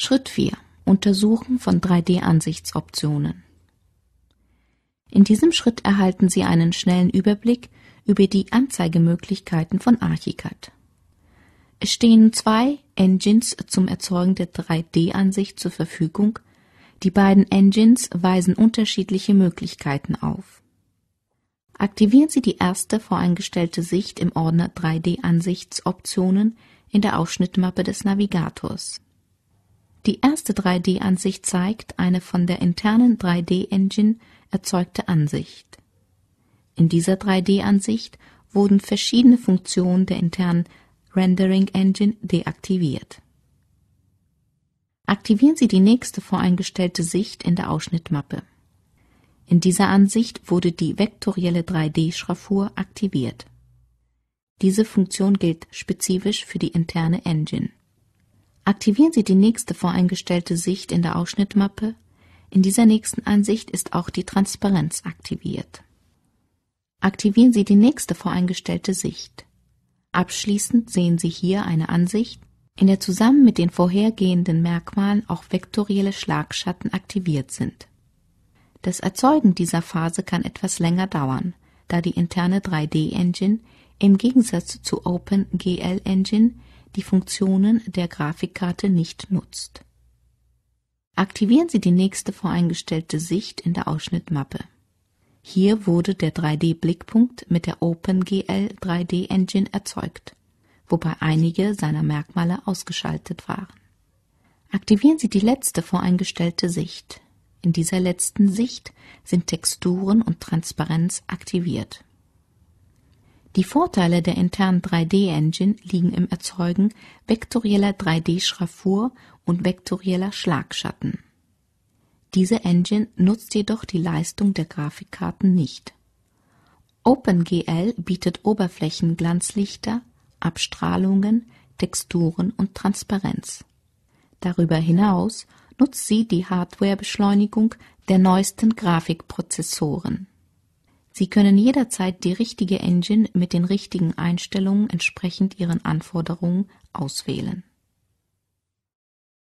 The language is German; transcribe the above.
Schritt 4. Untersuchen von 3D-Ansichtsoptionen. In diesem Schritt erhalten Sie einen schnellen Überblick über die Anzeigemöglichkeiten von Archicad. Es stehen zwei Engines zum Erzeugen der 3D-Ansicht zur Verfügung. Die beiden Engines weisen unterschiedliche Möglichkeiten auf. Aktivieren Sie die erste voreingestellte Sicht im Ordner 3D-Ansichtsoptionen in der Ausschnittmappe des Navigators. Die erste 3D-Ansicht zeigt eine von der internen 3D-Engine erzeugte Ansicht. In dieser 3D-Ansicht wurden verschiedene Funktionen der internen Rendering Engine deaktiviert. Aktivieren Sie die nächste voreingestellte Sicht in der Ausschnittmappe. In dieser Ansicht wurde die vektorielle 3D-Schraffur aktiviert. Diese Funktion gilt spezifisch für die interne Engine. Aktivieren Sie die nächste voreingestellte Sicht in der Ausschnittmappe. In dieser nächsten Ansicht ist auch die Transparenz aktiviert. Aktivieren Sie die nächste voreingestellte Sicht. Abschließend sehen Sie hier eine Ansicht, in der zusammen mit den vorhergehenden Merkmalen auch vektorielle Schlagschatten aktiviert sind. Das Erzeugen dieser Phase kann etwas länger dauern, da die interne 3D-Engine im Gegensatz zu OpenGL Engine die Funktionen der Grafikkarte nicht nutzt. Aktivieren Sie die nächste voreingestellte Sicht in der Ausschnittmappe. Hier wurde der 3D-Blickpunkt mit der OpenGL 3D Engine erzeugt, wobei einige seiner Merkmale ausgeschaltet waren. Aktivieren Sie die letzte voreingestellte Sicht. In dieser letzten Sicht sind Texturen und Transparenz aktiviert. Die Vorteile der internen 3D-Engine liegen im Erzeugen vektorieller 3D-Schraffur und vektorieller Schlagschatten. Diese Engine nutzt jedoch die Leistung der Grafikkarten nicht. OpenGL bietet Oberflächenglanzlichter, Abstrahlungen, Texturen und Transparenz. Darüber hinaus nutzt sie die Hardwarebeschleunigung der neuesten Grafikprozessoren. Sie können jederzeit die richtige Engine mit den richtigen Einstellungen entsprechend Ihren Anforderungen auswählen